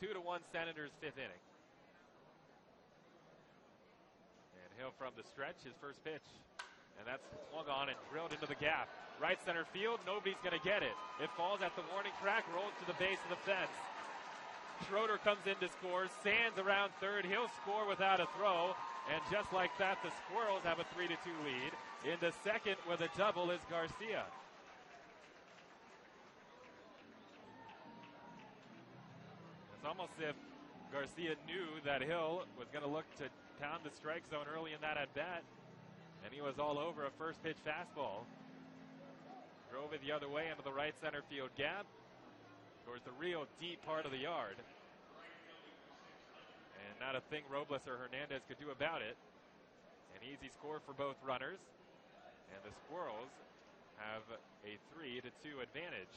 Two to one Senators fifth inning. And Hill from the stretch, his first pitch. And that's swung on and drilled into the gap. Right center field, nobody's going to get it. It falls at the warning track, rolls to the base of the fence. Schroeder comes in to score. Sands around third. He'll score without a throw. And just like that, the Squirrels have a 3 to 2 lead. In the second with a double is Garcia. It's almost as if Garcia knew that Hill was going to look to pound the strike zone early in that at bat. And he was all over a first pitch fastball. Drove it the other way into the right center field gap towards the real deep part of the yard. And not a thing Robles or Hernandez could do about it. An easy score for both runners. And the Squirrels have a 3 to 2 advantage.